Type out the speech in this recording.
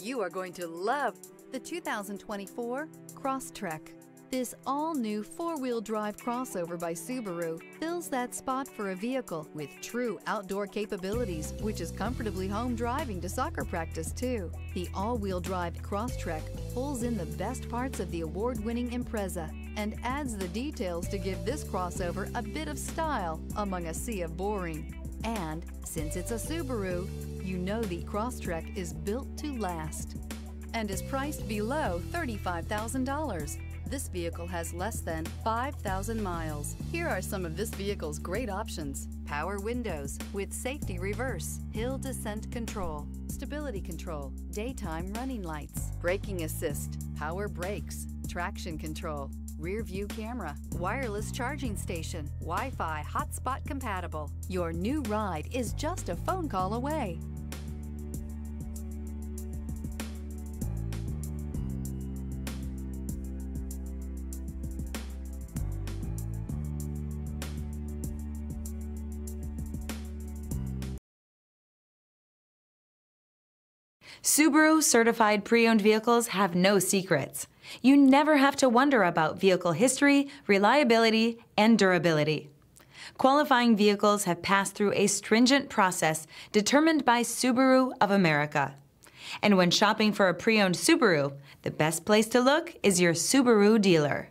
You are going to love the 2024 Crosstrek. This all-new four-wheel drive crossover by Subaru fills that spot for a vehicle with true outdoor capabilities, which is comfortably home driving to soccer practice too. The all-wheel drive Crosstrek pulls in the best parts of the award-winning Impreza and adds the details to give this crossover a bit of style among a sea of boring. And since it's a Subaru, you know the Crosstrek is built to last and is priced below $35,000. This vehicle has less than 5,000 miles. Here are some of this vehicle's great options. Power windows with safety reverse, hill descent control, stability control, daytime running lights, braking assist, power brakes, traction control, rear view camera, wireless charging station, Wi-Fi hotspot compatible. Your new ride is just a phone call away. Subaru certified pre-owned vehicles have no secrets. You never have to wonder about vehicle history, reliability, and durability. Qualifying vehicles have passed through a stringent process determined by Subaru of America. And when shopping for a pre-owned Subaru, the best place to look is your Subaru dealer.